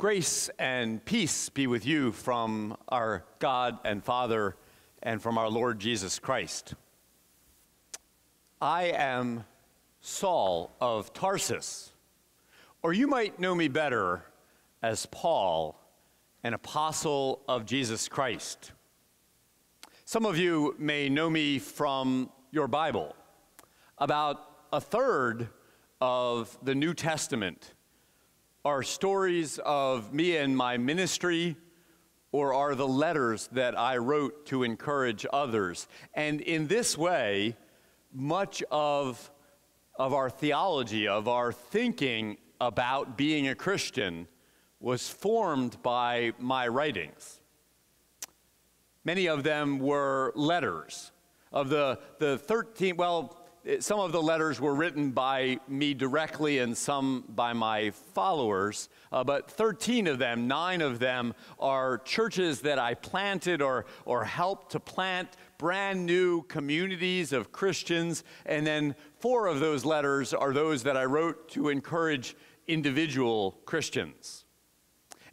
Grace and peace be with you from our God and Father and from our Lord Jesus Christ. I am Saul of Tarsus, or you might know me better as Paul, an apostle of Jesus Christ. Some of you may know me from your Bible. About a third of the New Testament are stories of me and my ministry or are the letters that I wrote to encourage others. And in this way, much of, of our theology, of our thinking about being a Christian, was formed by my writings. Many of them were letters. Of the, the 13, well, some of the letters were written by me directly and some by my followers, uh, but 13 of them, nine of them, are churches that I planted or, or helped to plant brand new communities of Christians. And then four of those letters are those that I wrote to encourage individual Christians.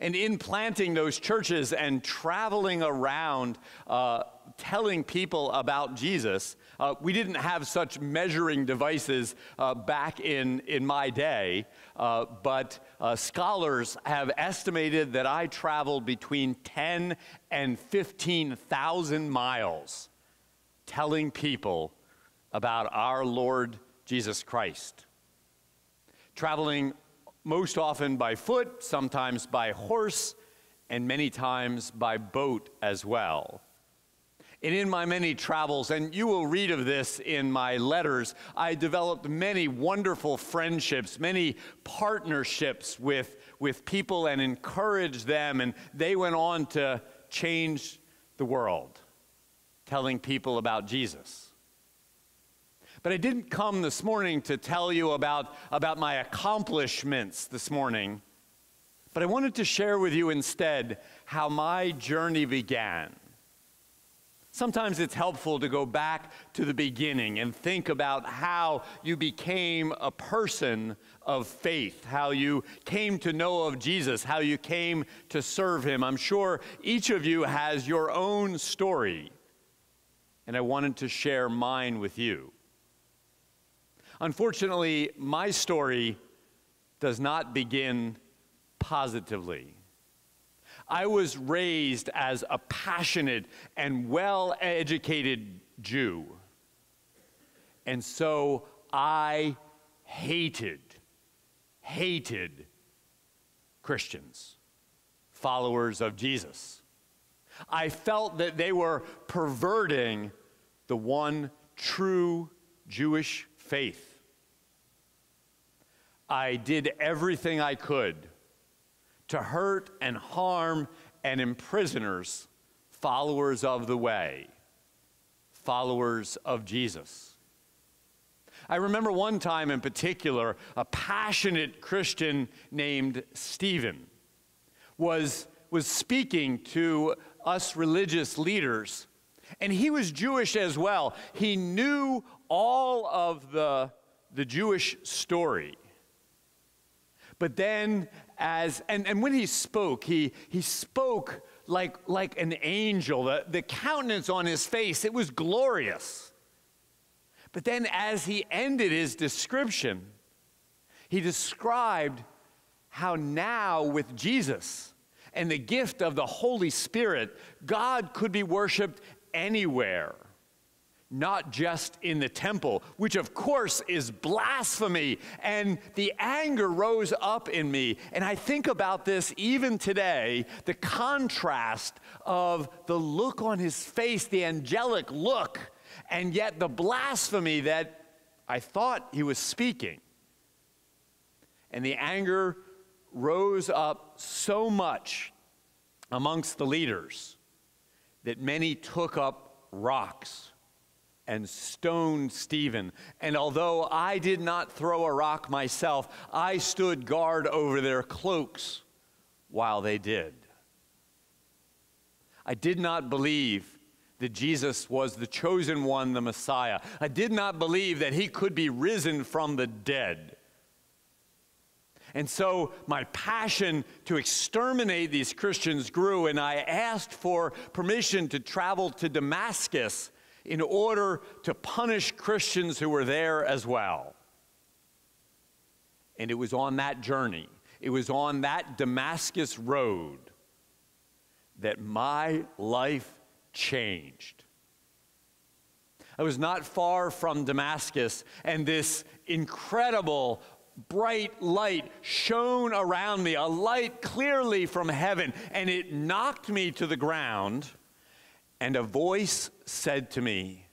And in planting those churches and traveling around uh, telling people about Jesus, uh, we didn't have such measuring devices uh, back in, in my day, uh, but uh, scholars have estimated that I traveled between 10 and 15,000 miles telling people about our Lord Jesus Christ. Traveling most often by foot, sometimes by horse, and many times by boat as well. And in my many travels, and you will read of this in my letters, I developed many wonderful friendships, many partnerships with, with people and encouraged them, and they went on to change the world, telling people about Jesus. But I didn't come this morning to tell you about, about my accomplishments this morning, but I wanted to share with you instead how my journey began. Sometimes it's helpful to go back to the beginning and think about how you became a person of faith, how you came to know of Jesus, how you came to serve him. I'm sure each of you has your own story, and I wanted to share mine with you. Unfortunately, my story does not begin positively. I was raised as a passionate and well educated Jew. And so I hated, hated Christians, followers of Jesus. I felt that they were perverting the one true Jewish faith. I did everything I could to hurt and harm and imprisoners followers of the way, followers of Jesus. I remember one time in particular, a passionate Christian named Stephen was, was speaking to us religious leaders, and he was Jewish as well. He knew all of the, the Jewish story. But then, as, and, and when he spoke, he, he spoke like, like an angel. The, the countenance on his face, it was glorious. But then, as he ended his description, he described how now with Jesus and the gift of the Holy Spirit, God could be worshiped anywhere not just in the temple, which of course is blasphemy. And the anger rose up in me. And I think about this even today the contrast of the look on his face, the angelic look, and yet the blasphemy that I thought he was speaking. And the anger rose up so much amongst the leaders that many took up rocks and stoned Stephen. And although I did not throw a rock myself, I stood guard over their cloaks while they did. I did not believe that Jesus was the chosen one, the Messiah. I did not believe that he could be risen from the dead. And so my passion to exterminate these Christians grew, and I asked for permission to travel to Damascus in order to punish Christians who were there as well. And it was on that journey, it was on that Damascus road that my life changed. I was not far from Damascus, and this incredible bright light shone around me, a light clearly from heaven, and it knocked me to the ground. And a voice said to me,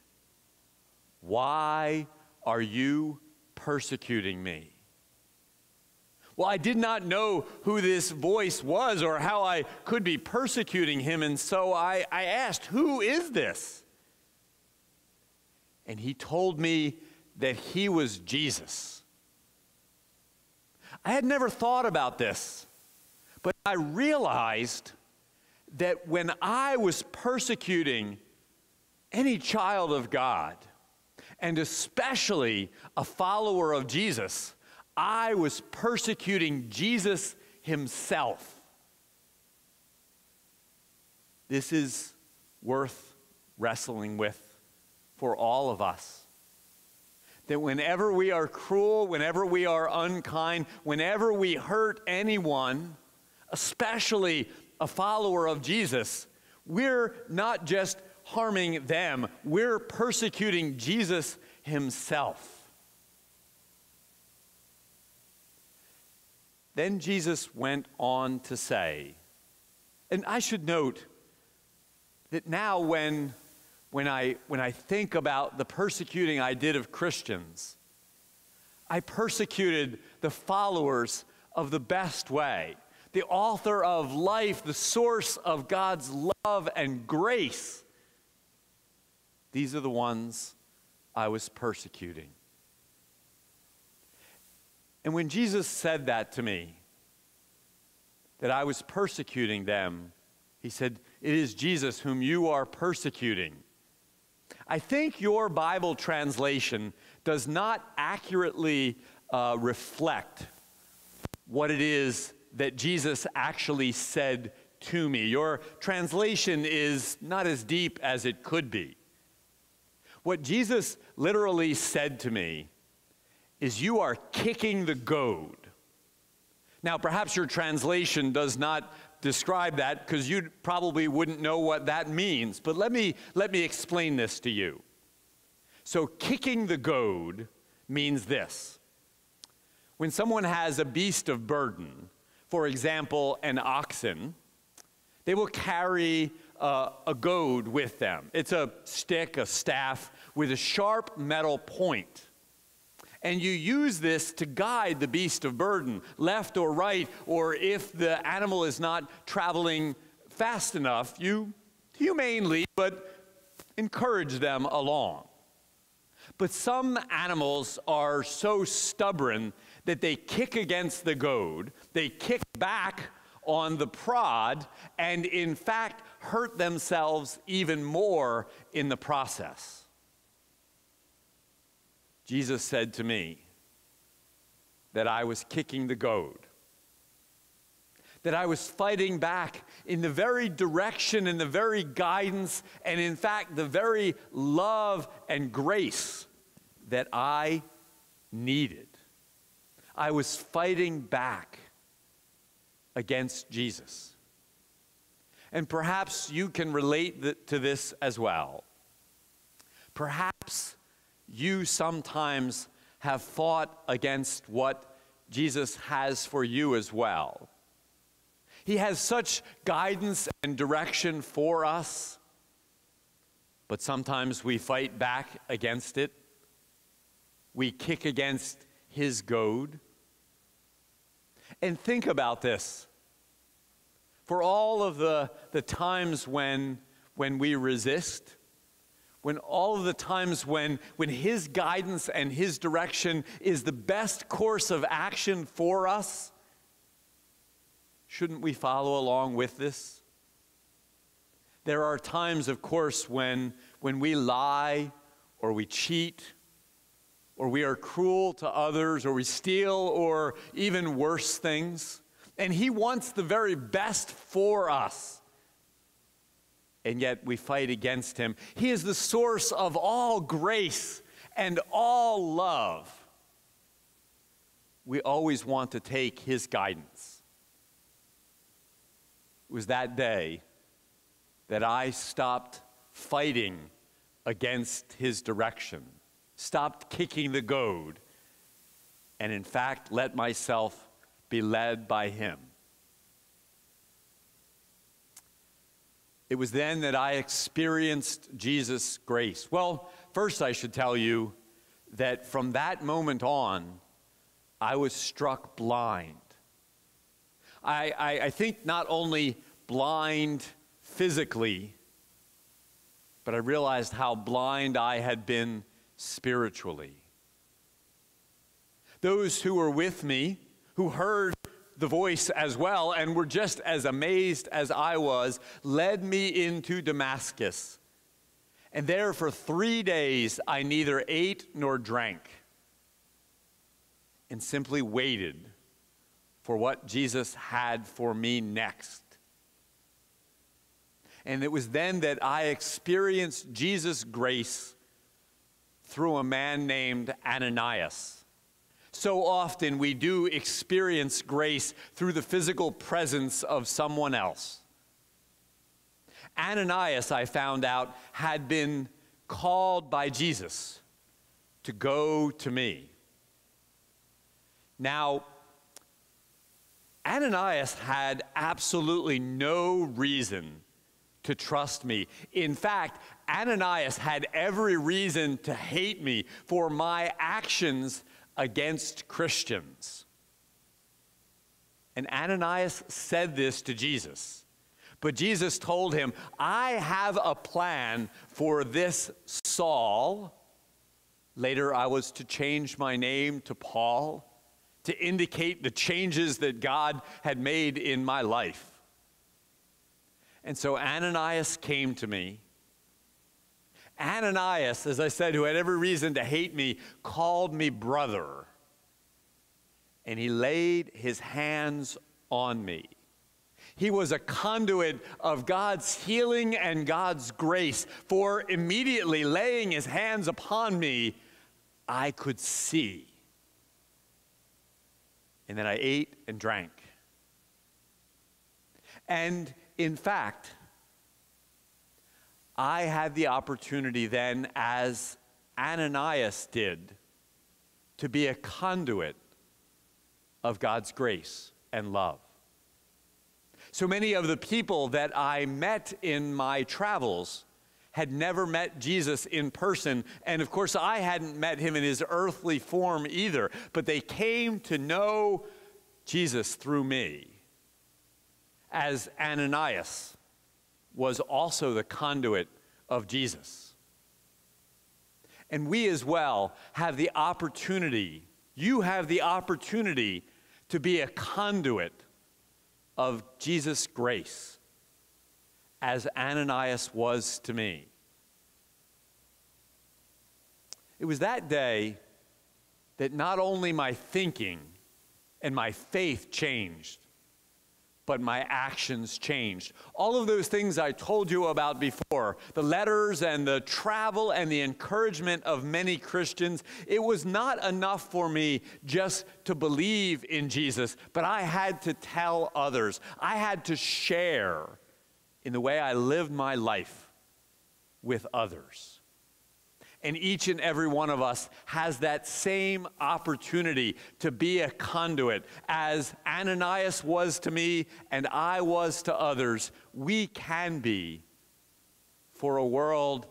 Why are you persecuting me? Well, I did not know who this voice was or how I could be persecuting him, and so I, I asked, Who is this? And he told me that he was Jesus. I had never thought about this, but I realized that when I was persecuting any child of God, and especially a follower of Jesus, I was persecuting Jesus himself. This is worth wrestling with for all of us that whenever we are cruel, whenever we are unkind, whenever we hurt anyone, especially a follower of Jesus, we're not just harming them, we're persecuting Jesus himself. Then Jesus went on to say, and I should note that now when when I, when I think about the persecuting I did of Christians, I persecuted the followers of the best way, the author of life, the source of God's love and grace. These are the ones I was persecuting. And when Jesus said that to me, that I was persecuting them, he said, It is Jesus whom you are persecuting. I think your Bible translation does not accurately uh, reflect what it is that Jesus actually said to me. Your translation is not as deep as it could be. What Jesus literally said to me is, You are kicking the goad. Now, perhaps your translation does not describe that because you probably wouldn't know what that means. But let me, let me explain this to you. So, kicking the goad means this when someone has a beast of burden, for example, an oxen, they will carry uh, a goad with them. It's a stick, a staff with a sharp metal point and you use this to guide the beast of burden, left or right, or if the animal is not traveling fast enough, you humanely, but encourage them along. But some animals are so stubborn that they kick against the goad, they kick back on the prod, and in fact hurt themselves even more in the process. Jesus said to me that I was kicking the goad, that I was fighting back in the very direction and the very guidance, and in fact, the very love and grace that I needed. I was fighting back against Jesus. And perhaps you can relate to this as well. Perhaps you sometimes have fought against what Jesus has for you as well. He has such guidance and direction for us, but sometimes we fight back against it. We kick against his goad. And think about this. For all of the, the times when, when we resist, when all of the times when, when His guidance and His direction is the best course of action for us, shouldn't we follow along with this? There are times, of course, when, when we lie or we cheat or we are cruel to others, or we steal, or even worse things. And He wants the very best for us. And yet we fight against Him. He is the source of all grace and all love. We always want to take His guidance. It was that day that I stopped fighting against His direction stopped kicking the goad, and in fact let myself be led by Him. It was then that I experienced Jesus' grace. Well, first, I should tell you that from that moment on, I was struck blind. I, I, I think not only blind physically, but I realized how blind I had been spiritually. Those who were with me, who heard the voice as well and were just as amazed as I was, led me into Damascus. And there for three days I neither ate nor drank and simply waited for what Jesus had for me next. And it was then that I experienced Jesus' grace through a man named Ananias. So often we do experience grace through the physical presence of someone else. Ananias, I found out, had been called by Jesus to go to me. Now, Ananias had absolutely no reason to trust me. In fact, Ananias had every reason to hate me for my actions against Christians. And Ananias said this to Jesus. But Jesus told him, I have a plan for this Saul. Later, I was to change my name to Paul to indicate the changes that God had made in my life. And so Ananias came to me. Ananias, as I said, who had every reason to hate me, called me brother. And he laid his hands on me. He was a conduit of God's healing and God's grace, for immediately laying his hands upon me, I could see. And then I ate and drank. And in fact, I had the opportunity then, as Ananias did, to be a conduit of God's grace and love. So many of the people that I met in my travels had never met Jesus in person. And of course, I hadn't met him in his earthly form either, but they came to know Jesus through me as Ananias was also the conduit of Jesus. And we as well have the opportunity, you have the opportunity to be a conduit of Jesus' grace, as Ananias was to me. It was that day that not only my thinking and my faith changed, but my actions changed. All of those things I told you about before, the letters and the travel and the encouragement of many Christians, it was not enough for me just to believe in Jesus, but I had to tell others. I had to share in the way I lived my life with others. And each and every one of us has that same opportunity to be a conduit. As Ananias was to me and I was to others, we can be for a world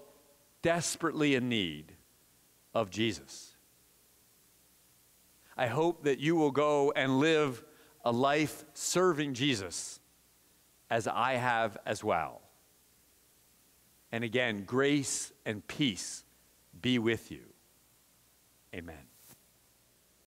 desperately in need of Jesus. I hope that you will go and live a life serving Jesus as I have as well. And again, grace and peace be with you. Amen.